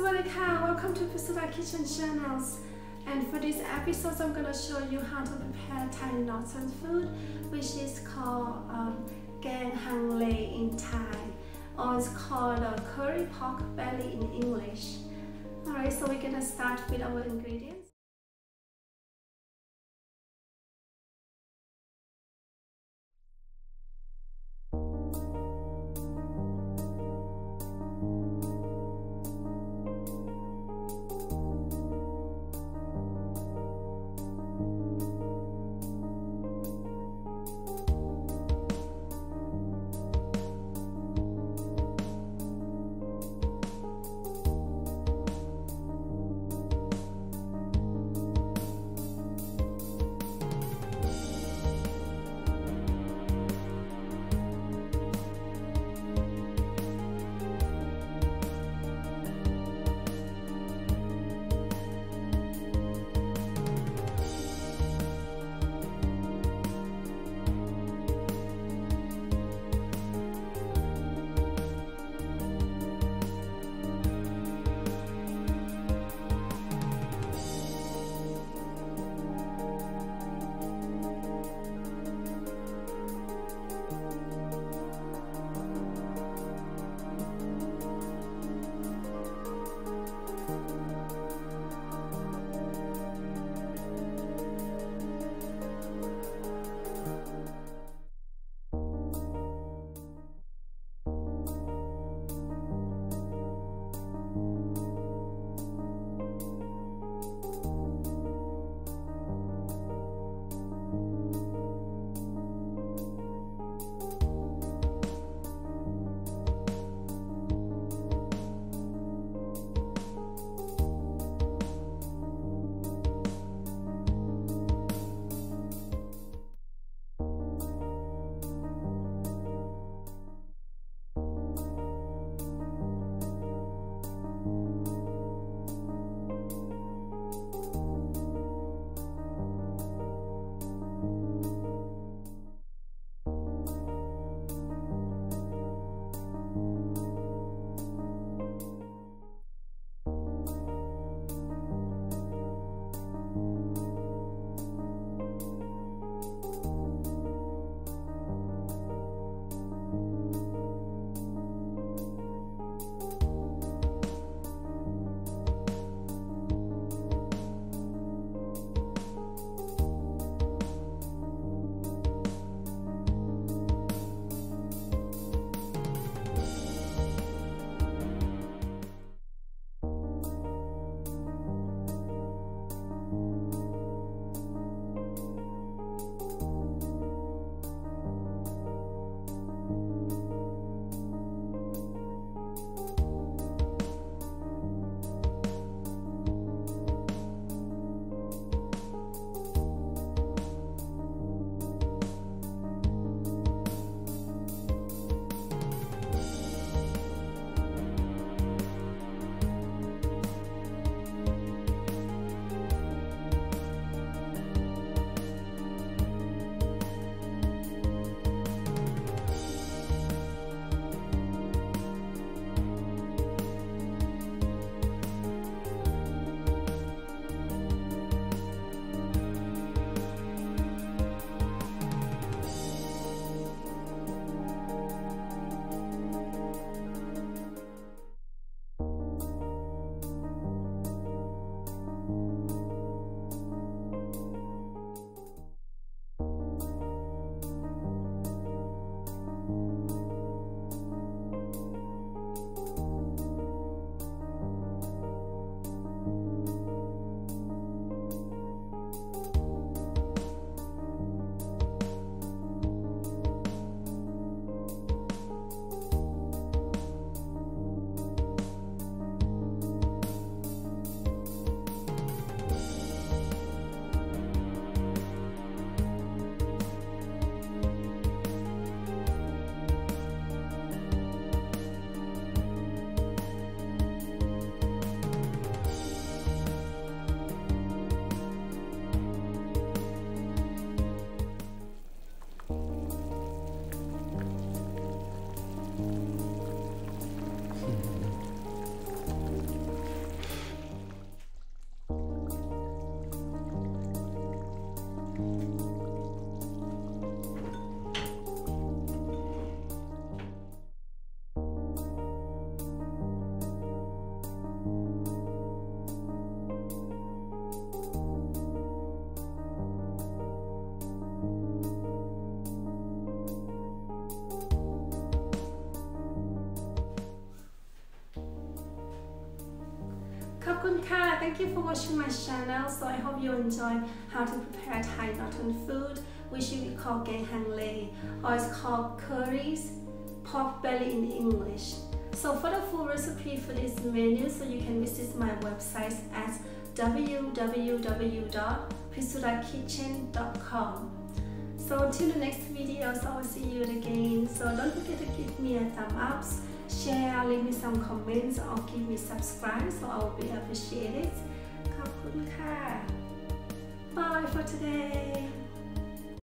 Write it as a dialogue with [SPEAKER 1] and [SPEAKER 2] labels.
[SPEAKER 1] Sawadika, welcome to Pitsuda Kitchen Channels. And for this episode, I'm gonna show you how to prepare Thai Northern food, which is called um, Gang Hang Lei in Thai, or it's called uh, curry pork belly in English. Alright, so we're gonna start with our ingredients. Kapkunka, thank you for watching my channel. So I hope you enjoy how to prepare Thai northern food, which we call Gang Hang Lei, or it's called curries, pork belly in English. So for the full recipe for this menu, so you can visit my website at www.pitsudakitchen.com. So until the next video, so I will see you again. So don't forget to give me a thumb up, share, leave me some comments or give me subscribe so I will be appreciated. ขอบคุณค่ะ Bye for today.